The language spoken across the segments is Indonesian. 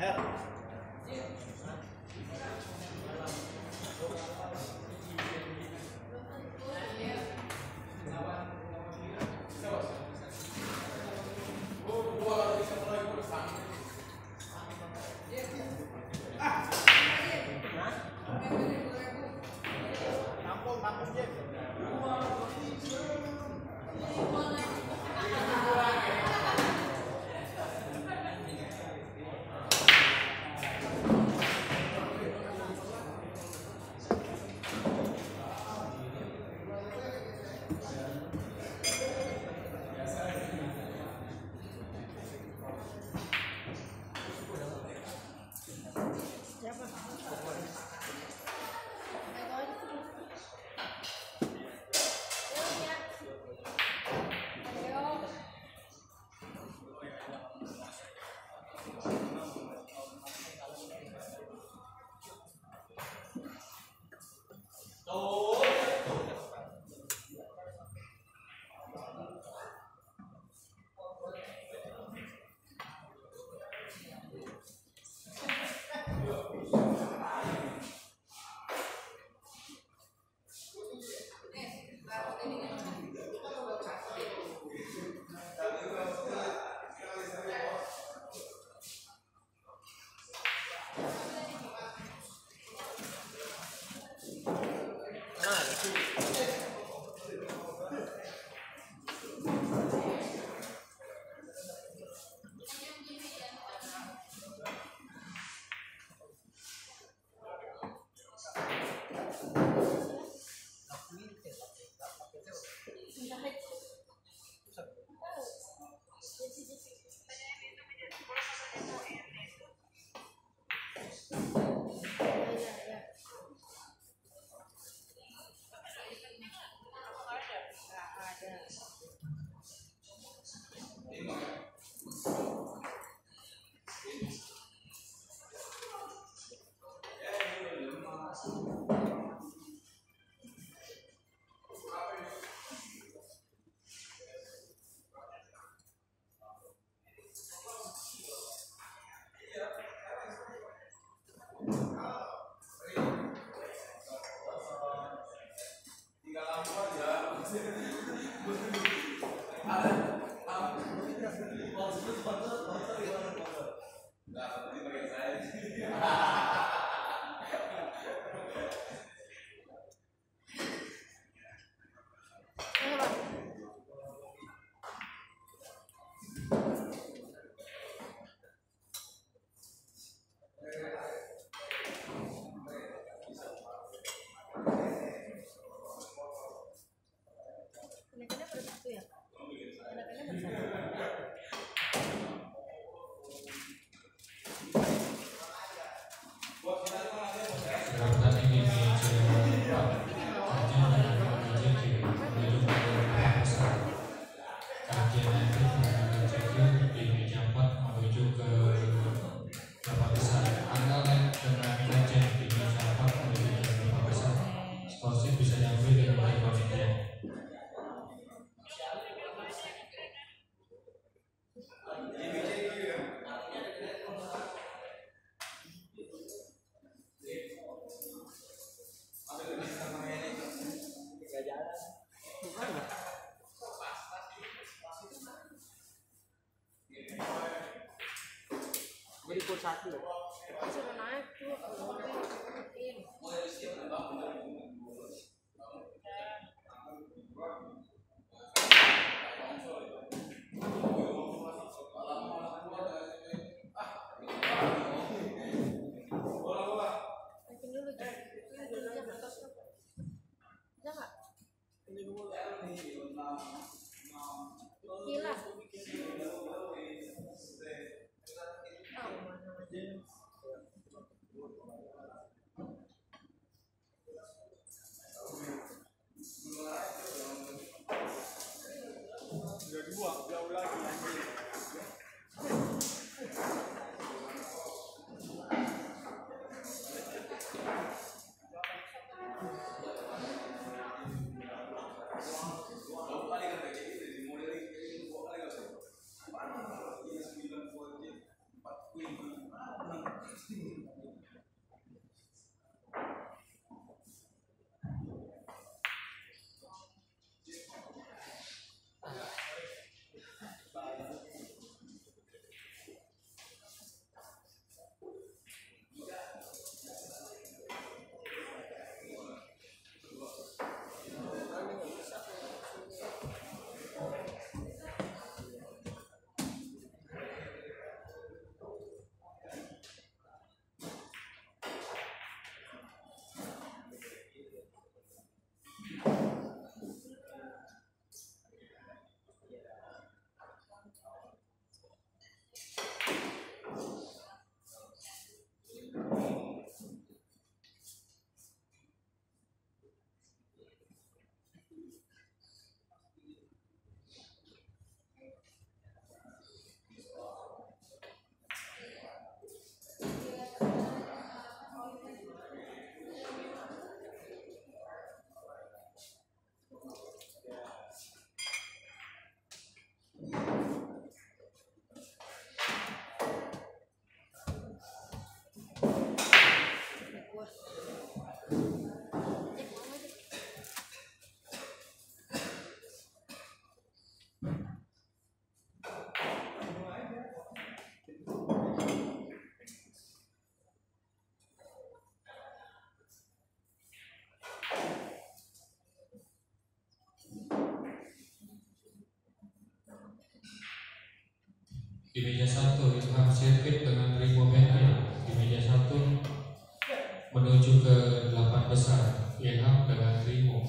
atoms. Gue di Di meja satu Ilham sirkuit dengan Rimo Henry. Di meja satu menuju ke delapan besar Ilham dengan Rimo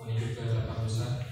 menuju ke delapan besar.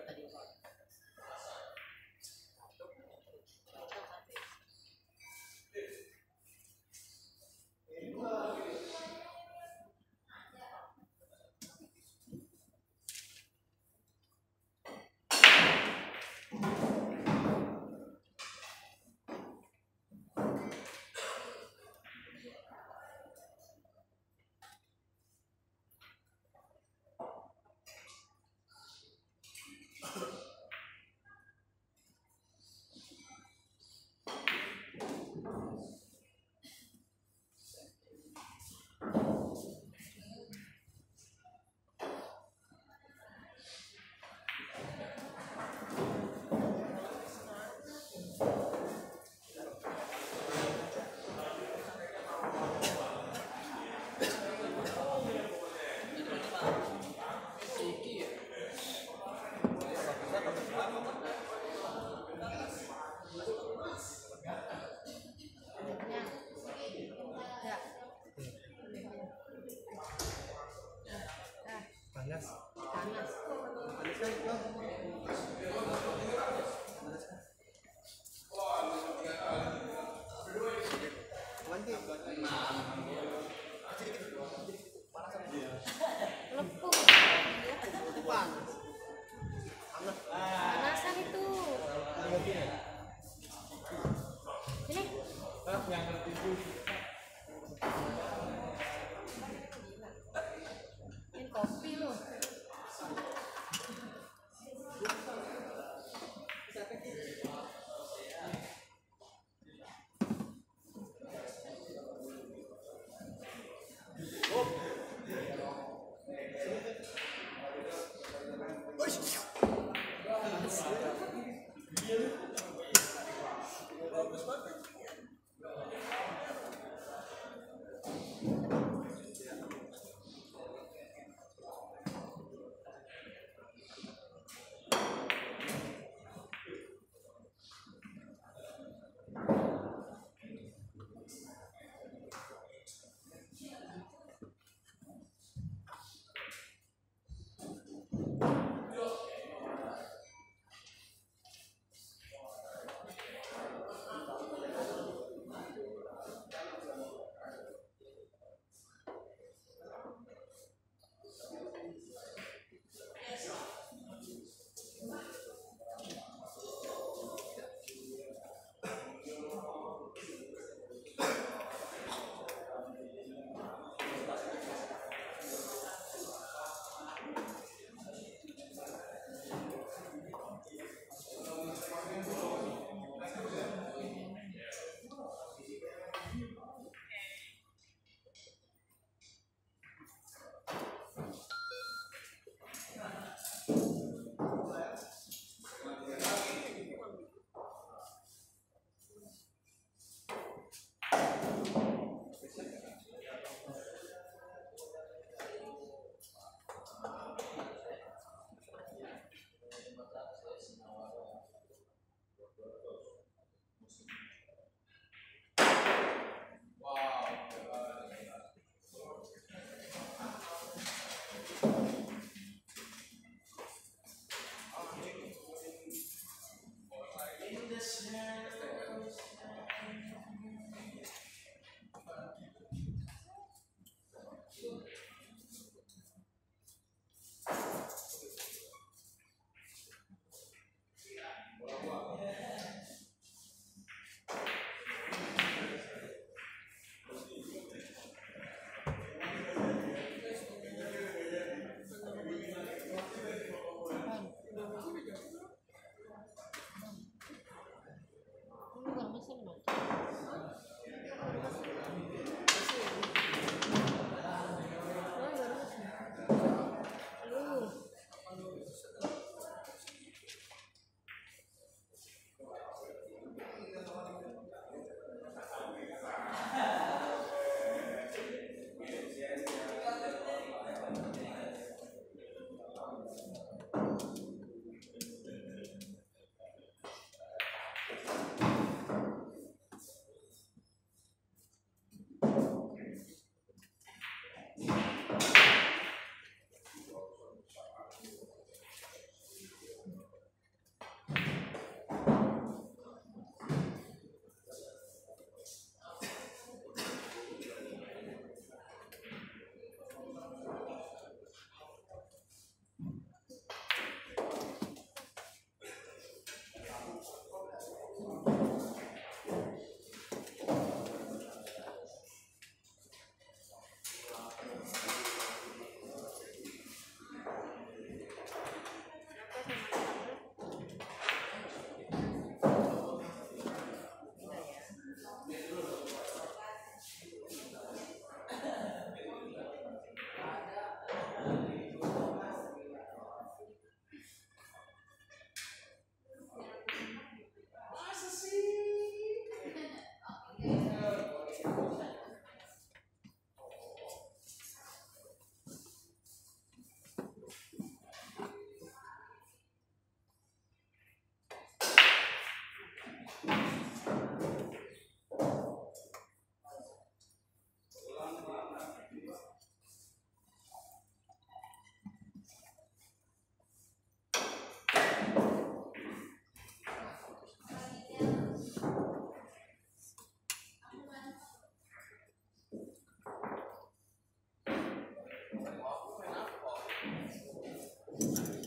Amen.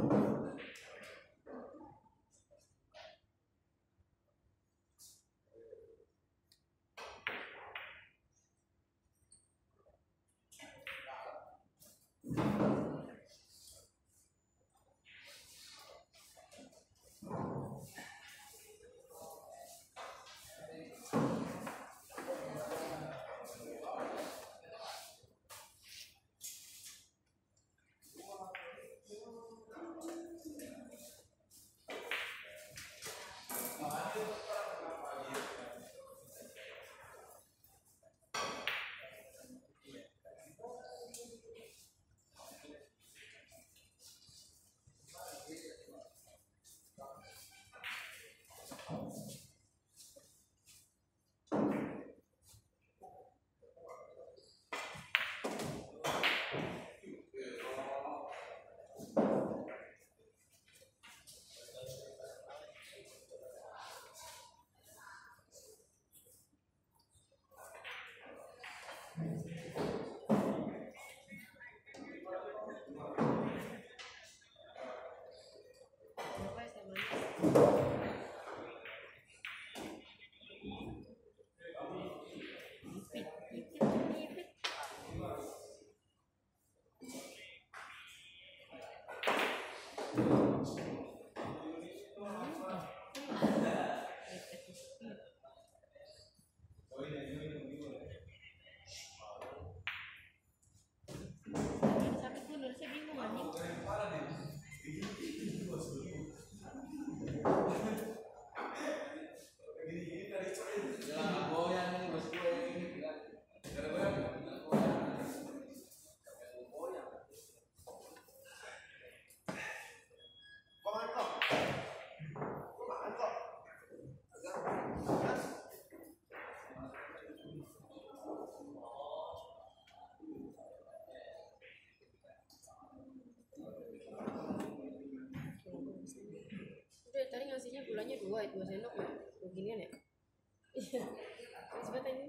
Thank you. Dua, dua sendok ya. Beginian ya. Ini.